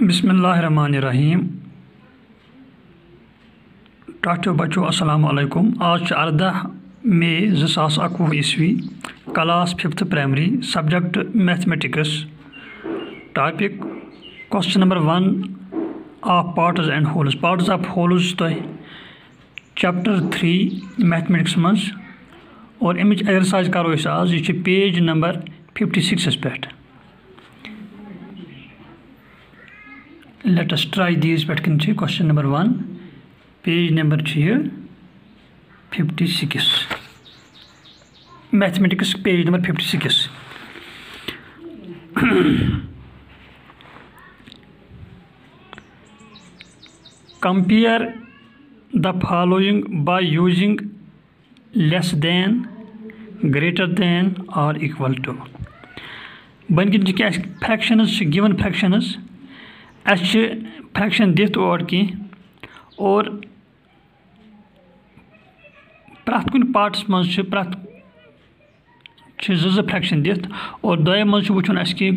बिसमीम टाचो बचो अस्सलाम वालेकुम। आज अरदह मे जो सास अकवुह ईस्वी, class fifth primary, subject mathematics, topic question number one, of parts and wholes. Parts of wholes तो चैप्टर थ्री, मैथमेटिक्स मज और अमिच एक्सरसाइज करो आज यह पेज नंबर फिफ्टी सिक्स पे। लेट अस ट्राई दीज पे question number one page number fifty six mathematics page number fifty six compare the following by using less than greater than और equal to बन क्या fractions given फ्रैक्शनज़ अस fraction दिख और कह और कुन पार्टस मज प्रथ जो फ्रैक्शन दिख और दो मज वो अस कि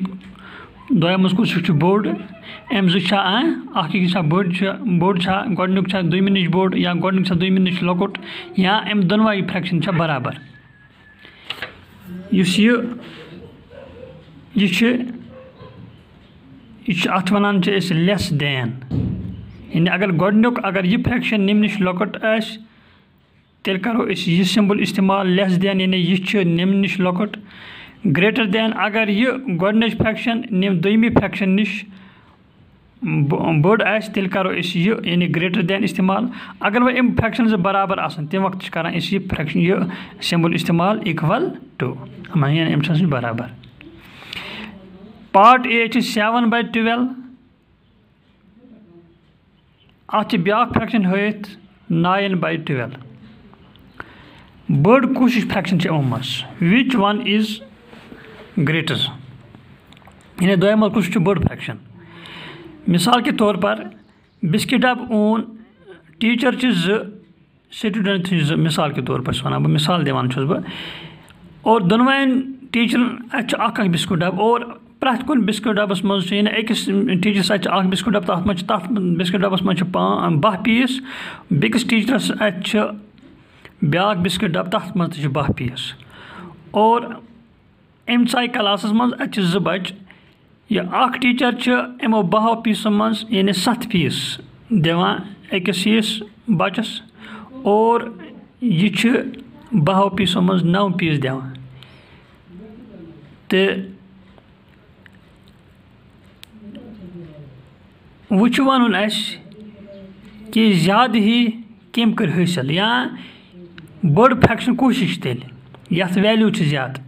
दो मज कुछ बोड़ अम जो बोड़ बोड़ गोडनुक दुम नश बोड़ या गोडनुक दुम नश लकुट या अम दोनवाई फ्रैक्शन बराबर। इस यह यह अत वन लेस दैन। यानी अगर गोडनुक अगर यह फ्रैक्शन निम नश लकुट तेल करो यह सिंबल इस्तेमाल लेस दैन, यानी यह निम नश लकुट। ग्रेटर दैन, अगर यह गोडनच फ्रैक्शन निम दुमी फ्रैक्शन नश बोड़ तेल करो यह यानी ग्रेटर दैन इस्तेमाल। अगर वह अम फ्रैक्शन बराबर आसान तम वक्त कर फ्रैक्शन यह सिंबल इस्तेमाल इक्वल टू यानी अम बराबर। Part A seven by twelve. अत ब्या फ्रैक्शन हथ नाइन बै ट्वेल्व। बड़ कुछ फ्रैक्शन यम विच वन इज़ ग्रेटर यानी दोम कुछ बड़ फ्रैक्शन। मिसाल के तौर पर, बिस्किट डब ओन टीचर स्टूडेंट मिसाल के तौर पर वन मिसाल दिवान बह और दोनवाइन टीचर अख बिस्कुट डब और कुन बिस्कुट डबस मज अकिस टीचरस अख बिस्कुट डब तथ बिस्कुट डबस मज बह पीस बेकिस टीचरस ब्या बिस्कुट डब तथ बह पीस और अम चाय क्लास बच यह अख टीचर यमो बहो पीसो मज यानी सत पीस दिवान अकिस बचस और यह बहो पीसो नौ पीस दिवान वो वन कि ज़्यादा ही कम कर हासिल या बड़ फ्रैक्शन कुछ तेल, ये वैल्यू ज़्यादा।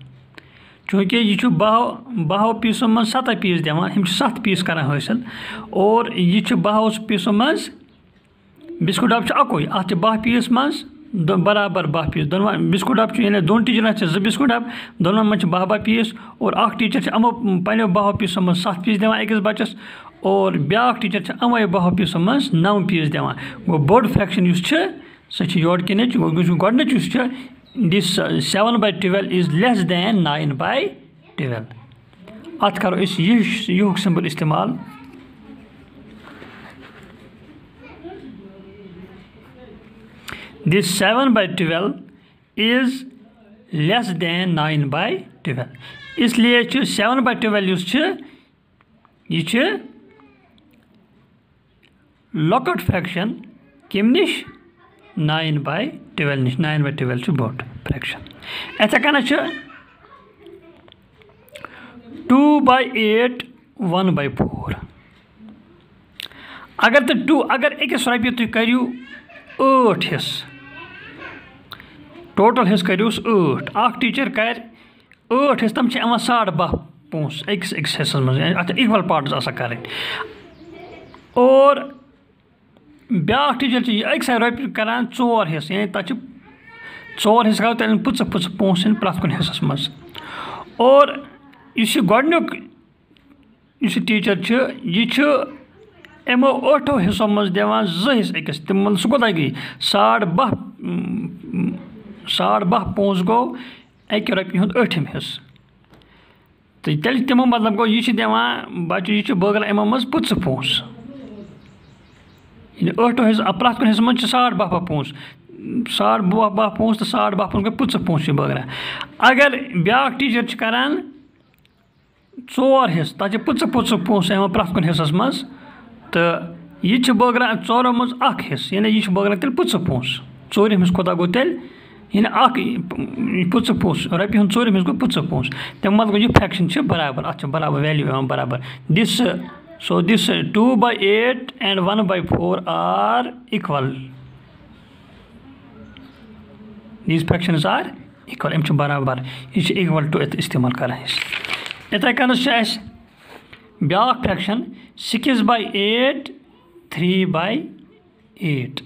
चूँकि यह बहो बहो पीसों मज सत पीस दिवान हम सत पीस कर हासिल और यह बहो पीसों मज बिस्कुट डब अकुई अत बह पीस मज बराबर बह पीस, दोन बिस्कुट डब यानी दोन टीचर जो बिस्कुट डब दोनों मज बह बह पीस, और अख टीचर अमो पो बहो पीसों मज सत पीस दिवान अकिस बचस और ब्या टीचर अवे बहो पीसों मज नौ पीस दिवान गो बोड़ फ्रैक्शन सह योर कन गोडनच this seven by twelve is less than nine by twelve अत करो यह सिंबल इस्तेमाल this seven by twelve is less than nine by twelve इसलिए सेवन बै ट्वेल्व यह लॉकट फ्रैक्शन कम नश नाइन बाय ट्वेल्व नश नाइन बाय ट्वेल्व बोट फ्रैक्शन इथे कन two by eight one by four अगर तो टू अगर अकिस रपये तुम करू ठ हिस। टोटल हिस करूस ठ टीचर कर ठ हिस तम साढ़ बह पोस अकिस अकिस हिस्सस मज अत इक्वल पार्ट्स कर और ब्या टीचर अक सा रोप करान चोर हिस्स यानी तक चोर हिस्स गो तेल पुच पुच पोस प्रथ कुन हिस्सस मज और इस गोडनुक इस टीचर यह यमो ठो हिस्सों मज दिवान जो हिस्स अकिस तम सह कोत गई साढ़ बह साढ़ बह पोस गो अक रोपये हूँ ठम हिस्स तो तेल तमो मतलब गो यह दिवान बच्चे यह बगल यमो मज पुच पोस अठो हिस्स प्रथ कुन हिस्स मज साड़ बह बह पोस साड़ बह बह पोस तो साड़ बह पोस गई पुच पोस बगरा। अगर ब्या टीचर करान ोर हिस्स तक पुच पुच पोस प्रथ कुन हिस्सस मज तो यह बगरा चोरों मज हिस्स यानी यह बगरा तेल पुच पोस ोरम हिस्स कोता गो तेल, यानी पुच पोस रपि हूँ ोरम हिस्स गो पुच पोस तम मतलब यह फ्रैक्शन बराबर अत बराबर वैल्यू बराबर। This so this two by eight and one by four are equal these fractions are equal अम बराबर यह इक्वल टू इस्तेमाल कर इतने कन ब्या fraction six by eight three by eight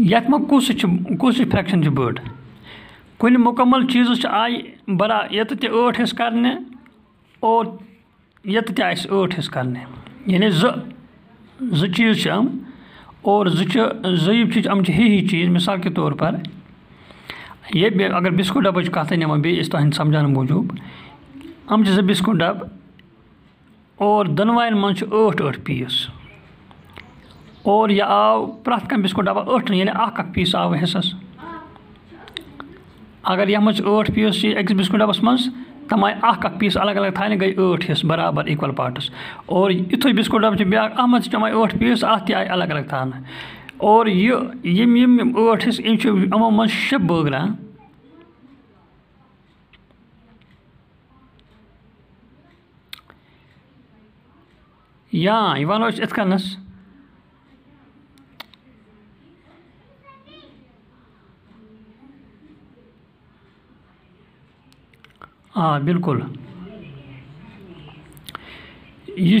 यथ मे कुस फ्रैक्शन बड़ कुन मुकम्मल चीज़ आय बरा ये ठ हिस्स कर और ये ठ कर यानी जो चीज़ और जयब चीज़ अम ही ही चीज़, मिसाल के तौर पर। ये अगर बिस्कुट डब्बच कत बे तुम समझाने मूजूब अम जो बिस्कुट डब और दनवान मज ठ पीस। और यह आव प्रथ कह बिस्कुट डब्बा ठ यानी पीस आव हिस्सस अगर यह मज ठ पीस अकिस बिस्कुट डब्बस मज तम आय अख पीस अलग अलग थाने गई ठ हिस्स बराबर इक्वल पार्टस और युथ बिस्कुट अत मज तम आय ठ पीस अत आय अलग अलग थाना। और यम यम ठ हिस्स यमो मज शे बगरा या यह वनो इत कनस आ बिल्कुल यह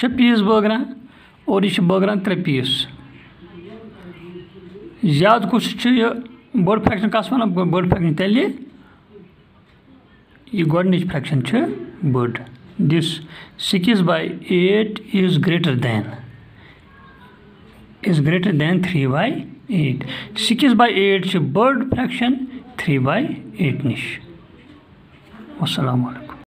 शे पीस बगरान और यह बगरान त्रे पीस ज़्यादा कुछ बड़ फ्रैक्शन कस वन बड़ फ्रैक्शन तेल यह गोडनिच फ्रैक्शन बड़ this six by eight is greater than is greater than three by eight six by eight बड़ फ्रैक्शन थ्री बाई एट निश। वालकम।